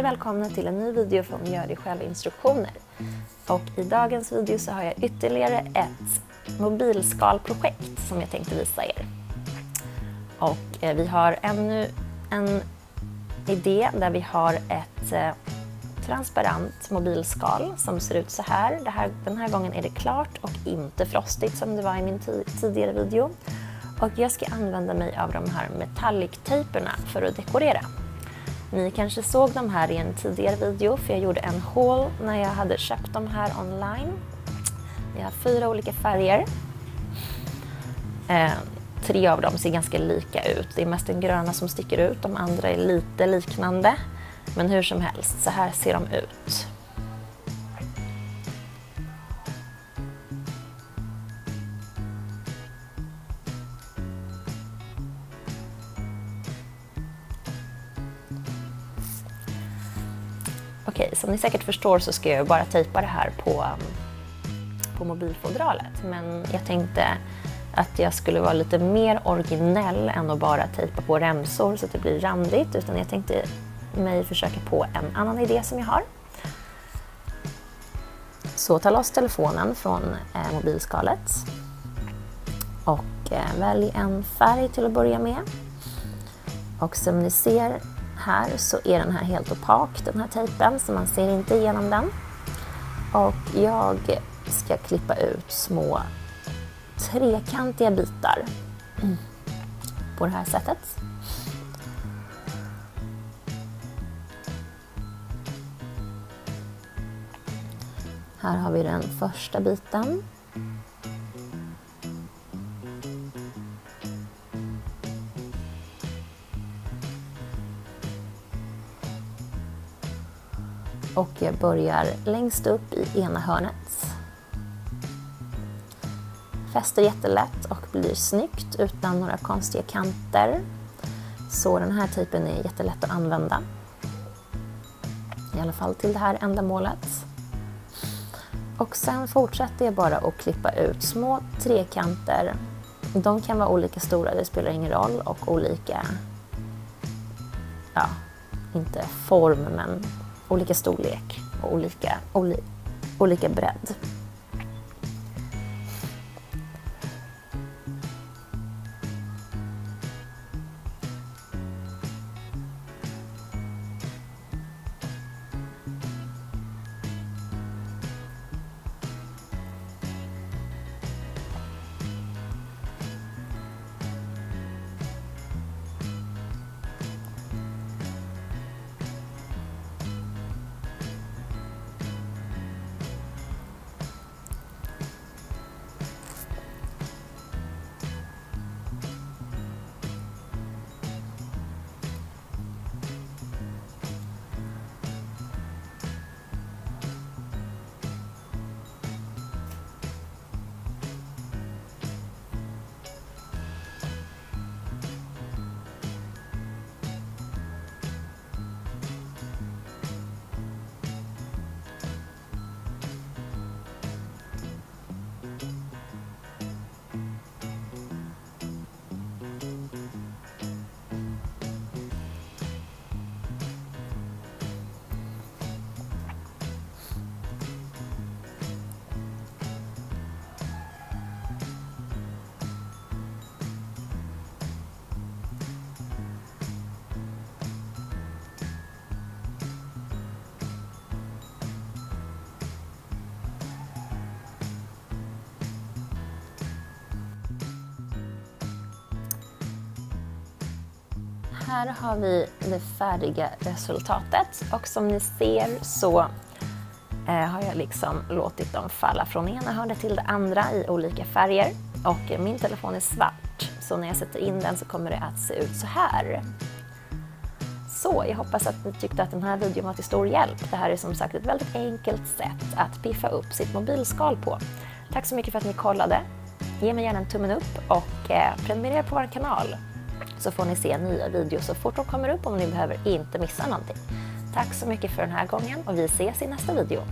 Hej Välkomna till en ny video från Gör dig själv instruktioner. Och i dagens video så har jag ytterligare ett mobilskalprojekt som jag tänkte visa er. Och eh, vi har ännu en idé där vi har ett eh, transparent mobilskal som ser ut så här. här. Den här gången är det klart och inte frostigt som det var i min tidigare video. Och jag ska använda mig av de här metallic-tejperna för att dekorera. Ni kanske såg de här i en tidigare video för jag gjorde en haul när jag hade köpt de här online. Jag har fyra olika färger. Eh, tre av dem ser ganska lika ut. Det är mest den gröna som sticker ut, de andra är lite liknande. Men hur som helst, så här ser de ut. Okej, som ni säkert förstår så ska jag bara tejpa det här på, um, på mobilfodralet. Men jag tänkte att jag skulle vara lite mer originell än att bara tejpa på remsor så att det blir randigt. Utan jag tänkte mig försöka på en annan idé som jag har. Så ta loss telefonen från eh, mobilskalet och eh, välj en färg till att börja med. Och som ni ser här så är den här helt opak, den här tejpen, så man ser inte igenom den. Och jag ska klippa ut små trekantiga bitar på det här sättet. Här har vi den första biten. Och jag börjar längst upp i ena hörnet. Fäster jättelätt och blir snyggt utan några konstiga kanter. Så den här typen är jättelätt att använda. I alla fall till det här ändamålet. Och sen fortsätter jag bara att klippa ut små trekanter. De kan vara olika stora, det spelar ingen roll, och olika, ja, inte form men olika storlek och olika, oli, olika bredd. Här har vi det färdiga resultatet och som ni ser så eh, har jag liksom låtit dem falla från ena hörnet till det andra i olika färger. Och min telefon är svart, så när jag sätter in den så kommer det att se ut så här. Så jag hoppas att ni tyckte att den här videon var till stor hjälp. Det här är som sagt ett väldigt enkelt sätt att piffa upp sitt mobilskal på. Tack så mycket för att ni kollade. Ge mig gärna en tummen upp och eh, prenumerera på vår kanal så får ni se nya videos så fort de kommer upp om ni behöver inte missa någonting. Tack så mycket för den här gången och vi ses i nästa video.